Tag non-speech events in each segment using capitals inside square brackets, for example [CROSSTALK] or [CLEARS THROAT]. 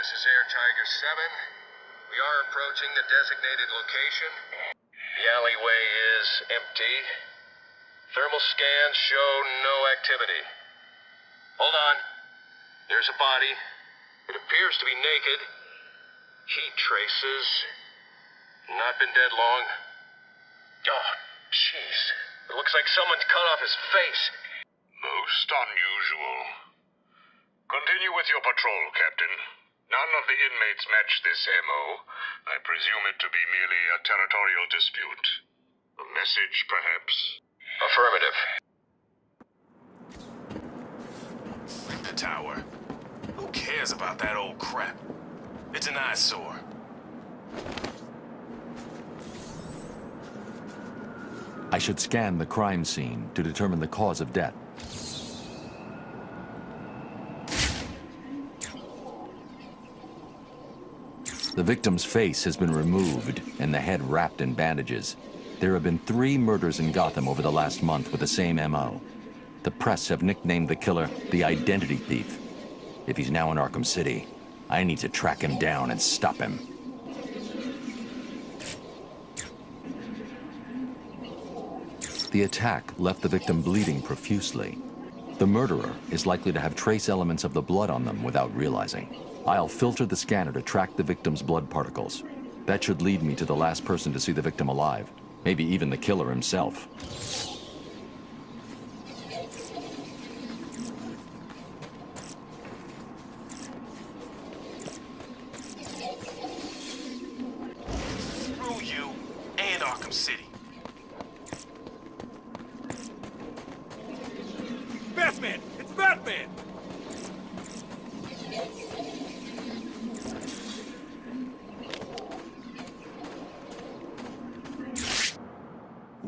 this is Air Tiger 7. We are approaching the designated location. The alleyway is empty. Thermal scans show no activity. Hold on. There's a body. It appears to be naked. Heat traces. Not been dead long. Oh, jeez. It looks like someone's cut off his face. Most unusual. Continue with your patrol, Captain. None of the inmates match this MO. I presume it to be merely a territorial dispute. A message, perhaps? Affirmative. Like the tower. Who cares about that old crap? It's an eyesore. I should scan the crime scene to determine the cause of death. The victim's face has been removed and the head wrapped in bandages. There have been three murders in Gotham over the last month with the same MO. The press have nicknamed the killer the Identity Thief. If he's now in Arkham City, I need to track him down and stop him. The attack left the victim bleeding profusely. The murderer is likely to have trace elements of the blood on them without realizing. I'll filter the scanner to track the victim's blood particles. That should lead me to the last person to see the victim alive. Maybe even the killer himself. You and Arkham City. Batman! It's Batman!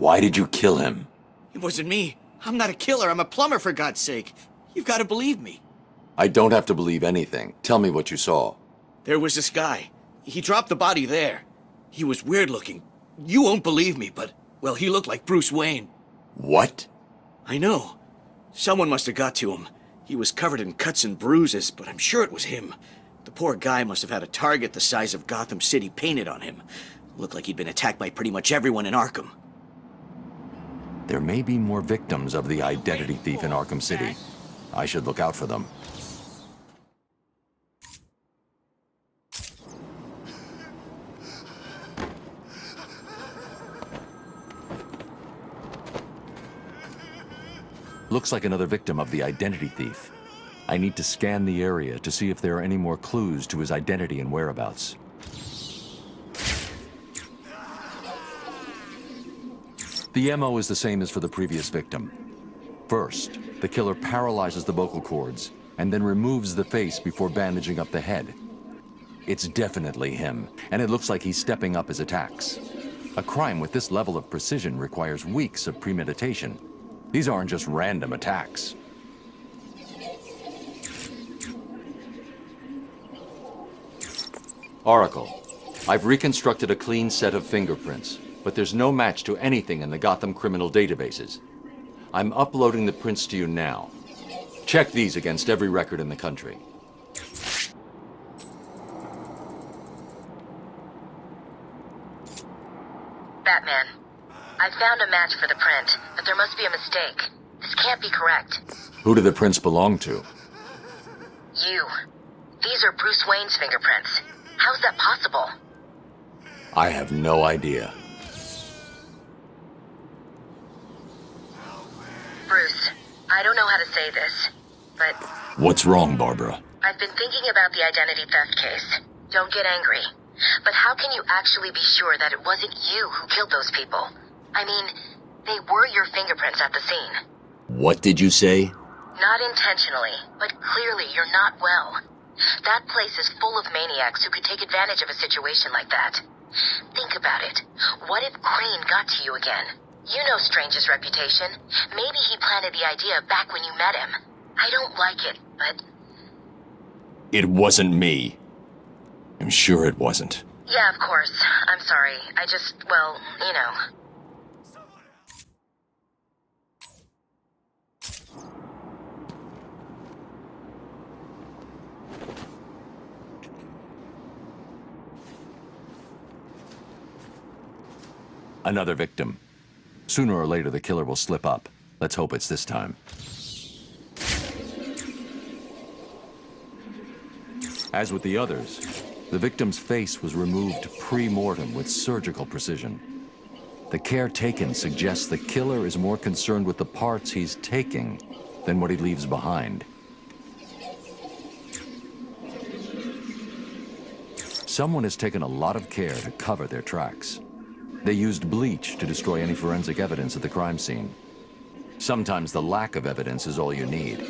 Why did you kill him? It wasn't me. I'm not a killer. I'm a plumber, for God's sake. You've got to believe me. I don't have to believe anything. Tell me what you saw. There was this guy. He dropped the body there. He was weird looking. You won't believe me, but, well, he looked like Bruce Wayne. What? I know. Someone must have got to him. He was covered in cuts and bruises, but I'm sure it was him. The poor guy must have had a target the size of Gotham City painted on him. Looked like he'd been attacked by pretty much everyone in Arkham. There may be more victims of the identity thief in Arkham City. I should look out for them. Looks like another victim of the identity thief. I need to scan the area to see if there are any more clues to his identity and whereabouts. The MO is the same as for the previous victim. First, the killer paralyzes the vocal cords and then removes the face before bandaging up the head. It's definitely him, and it looks like he's stepping up his attacks. A crime with this level of precision requires weeks of premeditation. These aren't just random attacks. Oracle, I've reconstructed a clean set of fingerprints, but there's no match to anything in the Gotham criminal databases. I'm uploading the prints to you now. Check these against every record in the country. Batman. I found a match for the print, but there must be a mistake. This can't be correct. Who do the prints belong to? You. These are Bruce Wayne's fingerprints. How's that possible? I have no idea. Bruce, I don't know how to say this, but What's wrong, Barbara? I've been thinking about the identity theft case. Don't get angry. But how can you actually be sure that it wasn't you who killed those people? I mean, they were your fingerprints at the scene. What did you say? Not intentionally, but clearly you're not well. That place is full of maniacs who could take advantage of a situation like that. Think about it. What if Crane got to you again? You know Strange's reputation. Maybe he planted the idea back when you met him. I don't like it, but... It wasn't me. I'm sure it wasn't. Yeah, of course. I'm sorry. I just, well, you know. Another victim. Sooner or later, the killer will slip up. Let's hope it's this time. As with the others, the victim's face was removed pre-mortem with surgical precision. The care taken suggests the killer is more concerned with the parts he's taking than what he leaves behind. Someone has taken a lot of care to cover their tracks. They used bleach to destroy any forensic evidence at the crime scene. Sometimes the lack of evidence is all you need.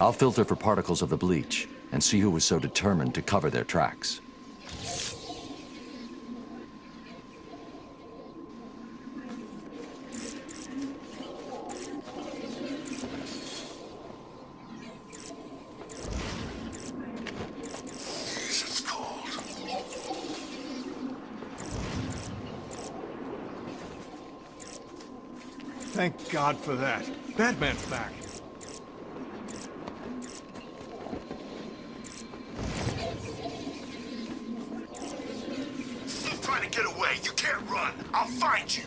I'll filter for particles of the bleach and see who was so determined to cover their tracks. Thank God for that. Batman's back. Keep trying to get away. You can't run. I'll find you.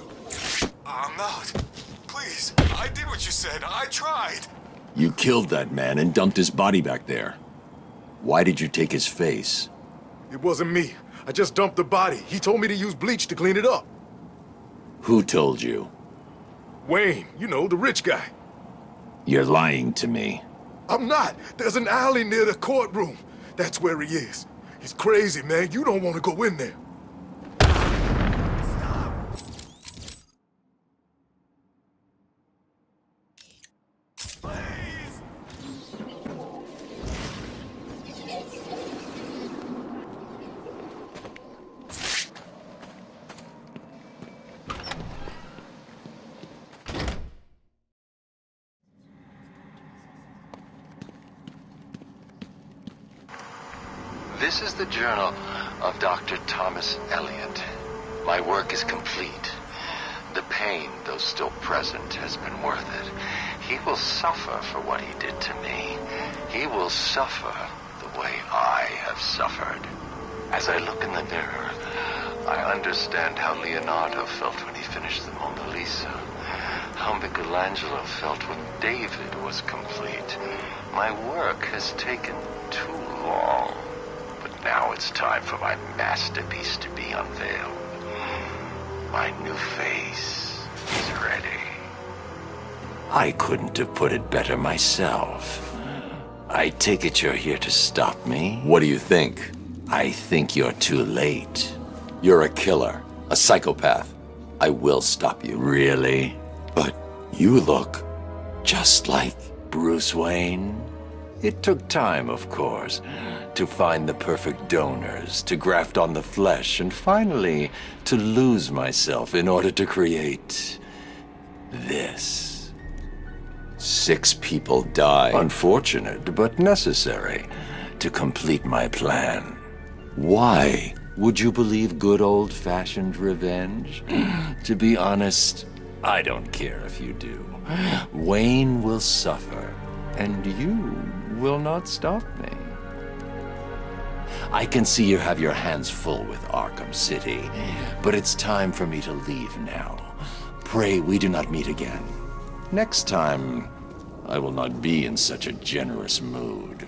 I'm not. Please. I did what you said. I tried. You killed that man and dumped his body back there. Why did you take his face? It wasn't me. I just dumped the body. He told me to use bleach to clean it up. Who told you? Wayne, you know, the rich guy. You're lying to me. I'm not. There's an alley near the courtroom. That's where he is. He's crazy, man. You don't want to go in there. This is the journal of Dr. Thomas Elliot. My work is complete. The pain, though still present, has been worth it. He will suffer for what he did to me. He will suffer the way I have suffered. As I look in the mirror, I understand how Leonardo felt when he finished the Mona Lisa. How Michelangelo felt when David was complete. My work has taken now it's time for my masterpiece to be unveiled. My new face is ready. I couldn't have put it better myself. I take it you're here to stop me? What do you think? I think you're too late. You're a killer, a psychopath. I will stop you. Really? But you look just like Bruce Wayne. It took time, of course, to find the perfect donors, to graft on the flesh, and finally to lose myself in order to create this. Six people die. Unfortunate, but necessary to complete my plan. Why would you believe good old fashioned revenge? [CLEARS THROAT] to be honest, I don't care if you do. Wayne will suffer, and you will not stop me. I can see you have your hands full with Arkham City, but it's time for me to leave now. Pray we do not meet again. Next time, I will not be in such a generous mood.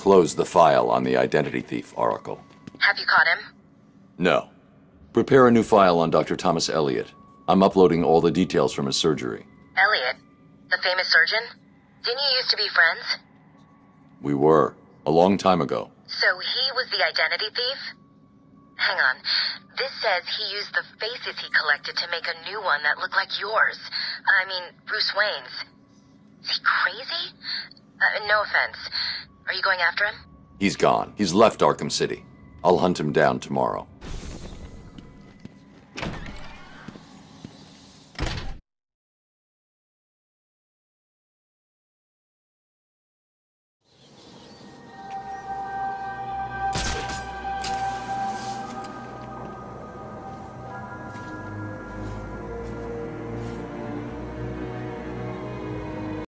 Close the file on the identity thief, Oracle. Have you caught him? No. Prepare a new file on Dr. Thomas Elliot. I'm uploading all the details from his surgery. Elliot, the famous surgeon? Didn't you used to be friends? We were, a long time ago. So he was the identity thief? Hang on. This says he used the faces he collected to make a new one that looked like yours. I mean, Bruce Wayne's. Is he crazy? Uh, no offense. Are you going after him? He's gone. He's left Arkham City. I'll hunt him down tomorrow.